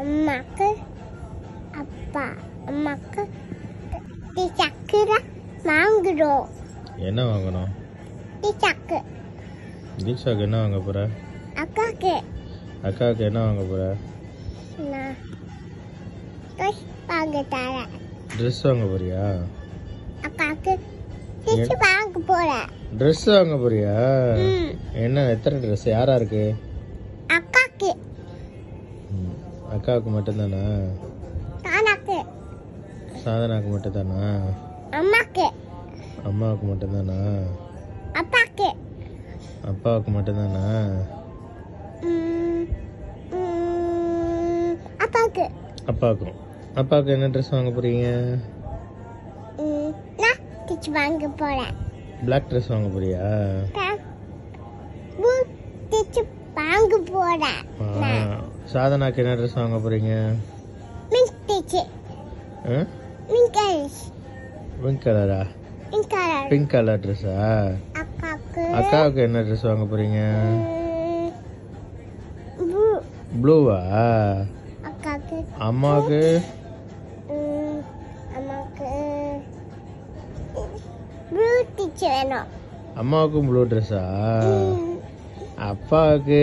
அம்மாக்கு அப்பா அம்மாக்கு டீ சக்கரை வாங்குறோம் என்ன வாங்கணும் டீ சக்கு தீக்ஷாக்கு என்ன வாங்க போற அக்காக்கு அக்காவுக்கு என்ன வாங்க போற நான் ட்ரெஸ் வாங்க தரேன் ட்ரெஸ் வாங்க போறியா அக்காக்கு டிஷ் வாங்க போறேன் ட்ரெஸ் வாங்க போறியா. என்ன எத்தனை ட்ரெஸ் யாரா இருக்கு அக்காக்கு. அக்காவுக்கு மட்டும்தானா? தானாக்கு. சாதனாக்கு மட்டும்தானா? அம்மாக்கு. அம்மாவுக்கு மட்டும்தானா? அப்பாக்கு. அப்பாவுக்கு மட்டும்தானா? அப்பாக்கு அப்பாவுக்கும். அப்பாவுக்கு என்ன ட்ரெஸ் வாங்க போறீங்க? நான் டிஷ் வாங்க போறேன். பிளாக் ட்ரெஸ் வாங்க போறியா? டிஷ் வாங்க போறேன். சாதனாக்கு என்ன ட்ரெஸ் வாங்க போறீங்க? டிஷ் ஆ? மின்ஸ் கலர்ஸ் பிங்க் கலரா மின்ஸ் கலர் பிங்க் கலர் ட்ரெஸ்ஸா அக்காக்கு அக்காவுக்கு. என்ன ட்ரெஸ் வாங்க போறீங்க? ப்ளூ. ப்ளூவா அக்காக்கு அம்மாவுக்கு? ம், அம்மாக்கு ப்ளூ டிஷ் வேணும். அம்மாவுக்கும் ப்ளூ ட்ரெஸ்ஸா அப்பாவுக்கு?